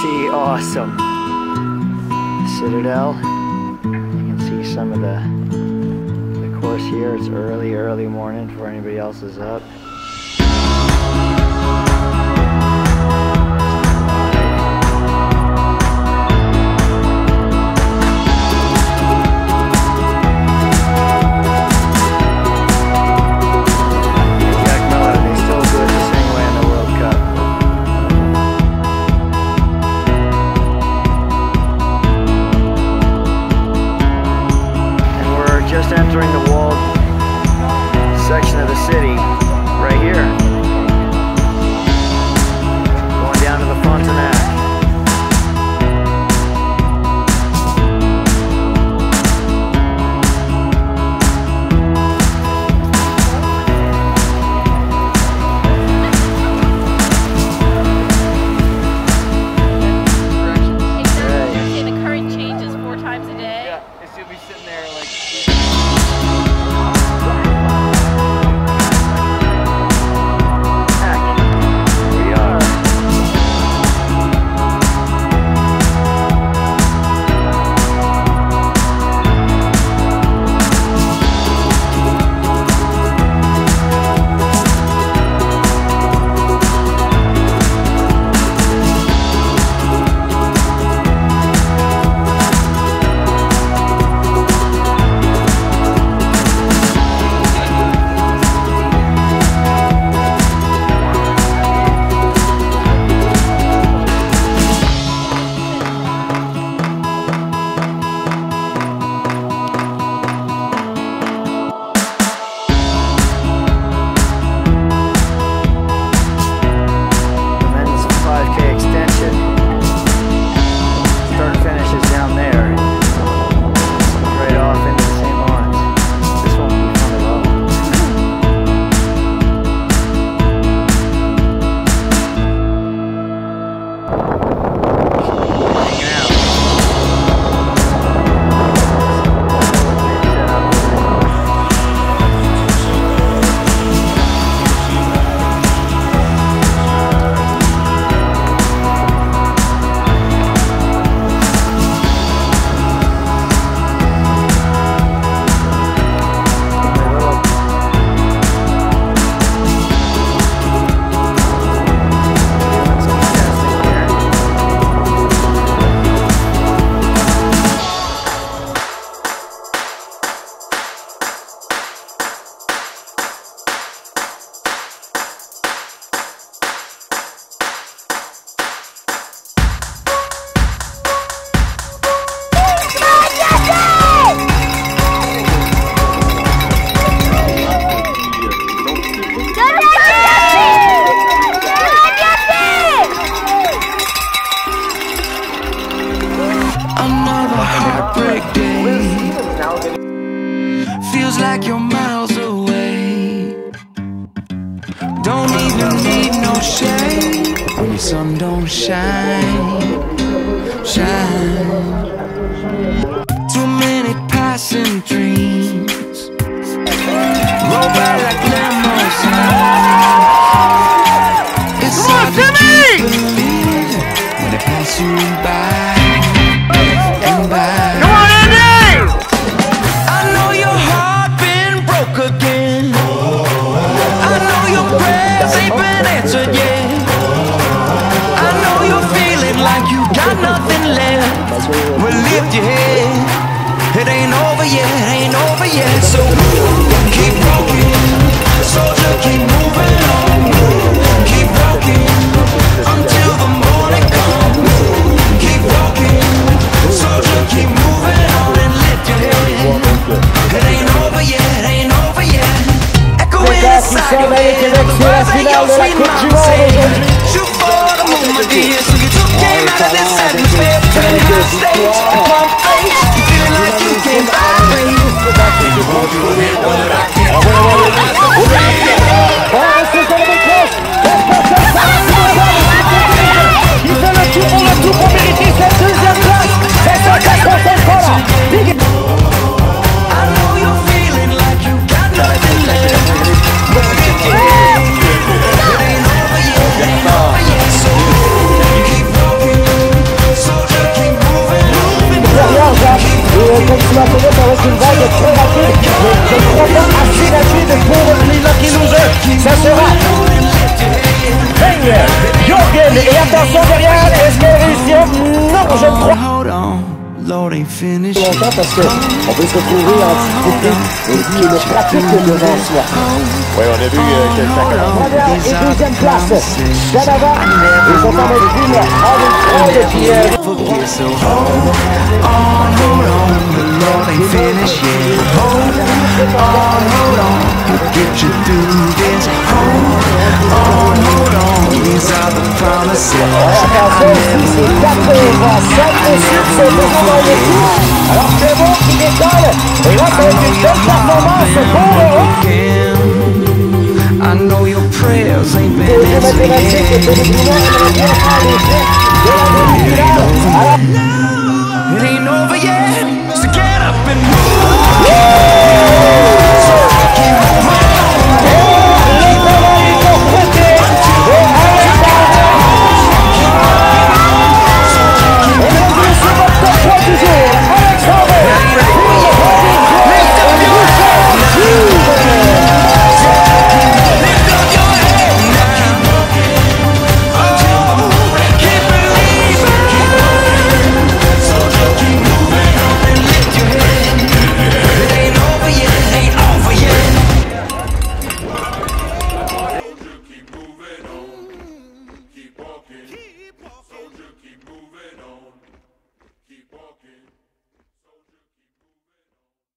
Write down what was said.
pretty awesome. Citadel. You can see some of the the course here. It's early, early morning before anybody else is up. Feels like you're miles away. Don't even need no shade when the sun don't shine. Shine. Too many passing dreams. Roll by like limousines. It's hard to believe when they pass you by. Like you got nothing left. Well, lift your head. It ain't over yet, ain't over yet. So keep walking, soldier, keep moving on. Keep walking until the morning comes. Keep walking, soldier, keep moving on and lift your head. It ain't over yet, ain't over yet. Echoing inside your head, the words that your sweet mouth said. Took game out of this atmosphere. Turn high stage and pump face. You feel like you can vibrate. You won't do it, but I can't. vague climatique. Je ne crois pas assez rapide pour le climat qui nous. Ça sera. Hey, Jorgen, et attention derrière, est-ce qu'elle réussit Non, je ne crois longtemps parce qu'on peut se retrouver en difficulté et puis une pratique devant soi. Oui, on a vu euh, quelqu'un Première et deuxième place, bien ils sont en mode file, en une. Ain't finished yet. Hold on, hold on, he'll get you through this. Hold on, hold on, these are the promises. C'est 87 dessus, c'est vraiment dans le coup. Alors c'est bon qui décolle. Et là, ça va être une belle performance pour I know your prayers ain't been answered yet. les éléments américains en Whoa!